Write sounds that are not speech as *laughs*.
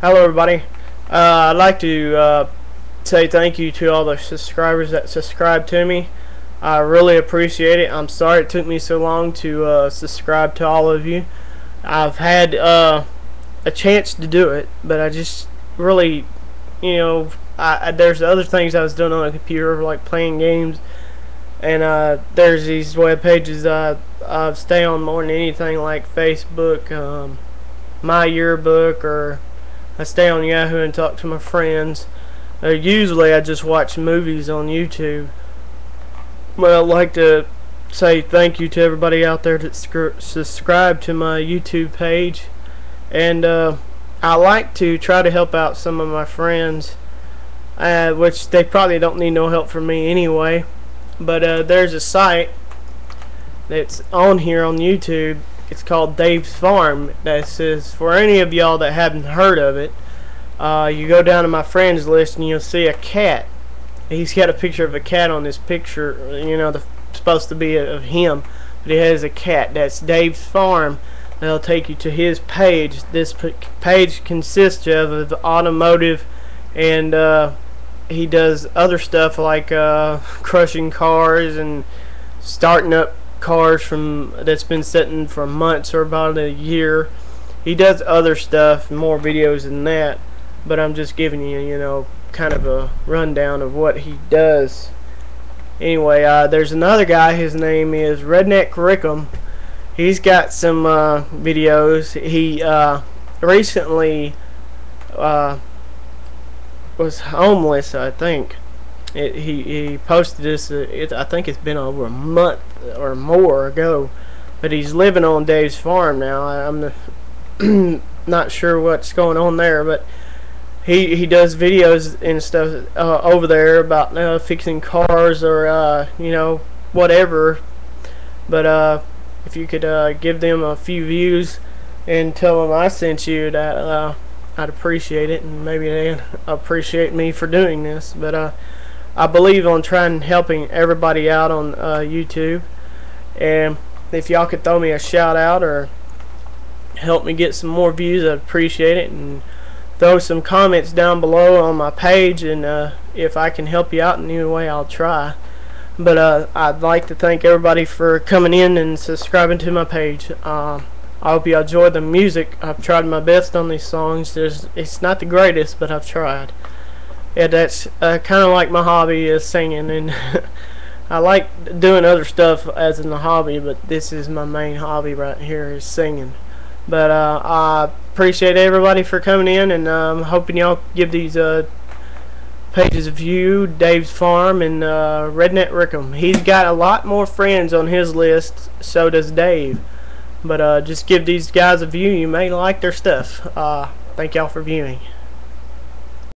Hello everybody. Uh, I'd like to uh, say thank you to all the subscribers that subscribe to me. I really appreciate it. I'm sorry it took me so long to uh, subscribe to all of you. I've had uh, a chance to do it, but I just really, you know, I, I, there's other things I was doing on the computer, like playing games, and uh, there's these web pages I, I stay on more than anything, like Facebook, um, my yearbook, or I stay on Yahoo and talk to my friends. Uh, usually I just watch movies on YouTube. Well, I'd like to say thank you to everybody out there that subscribe to my YouTube page. And uh, I like to try to help out some of my friends, uh, which they probably don't need no help from me anyway. But uh, there's a site that's on here on YouTube it's called Dave's Farm. That says for any of y'all that haven't heard of it, uh, you go down to my friends list and you'll see a cat. He's got a picture of a cat on this picture. You know, the, supposed to be of him, but he has a cat. That's Dave's Farm. That'll take you to his page. This page consists of, of automotive and uh, he does other stuff like uh, *laughs* crushing cars and starting up cars from that's been sitting for months or about a year. He does other stuff, more videos than that, but I'm just giving you, you know, kind of a rundown of what he does. Anyway, uh, there's another guy. His name is Redneck Rickham. He's got some uh, videos. He uh, recently uh, was homeless, I think. It, he he posted this. Uh, it, I think it's been over a month or more ago, but he's living on Dave's farm now. I'm *clears throat* not sure what's going on there, but he he does videos and stuff uh, over there about uh, fixing cars or uh, you know whatever. But uh, if you could give them a few views and tell them I sent you, that I'd appreciate it, and maybe they *laughs* appreciate me for doing this. But uh, I believe on trying helping everybody out on uh, YouTube. And if y'all could throw me a shout out or help me get some more views, I'd appreciate it. And throw some comments down below on my page. And uh, if I can help you out in any way, I'll try. But uh, I'd like to thank everybody for coming in and subscribing to my page. Uh, I hope you enjoyed the music. I've tried my best on these songs. There's, it's not the greatest, but I've tried yeah, that's uh, kind of like my hobby is singing, and *laughs* I like doing other stuff as in the hobby, but this is my main hobby right here is singing. But uh, I appreciate everybody for coming in, and I'm um, hoping y'all give these uh, pages a view. Dave's Farm and uh, Redneck Rickham. He's got a lot more friends on his list, so does Dave. But uh, just give these guys a view. You may like their stuff. Uh, thank y'all for viewing.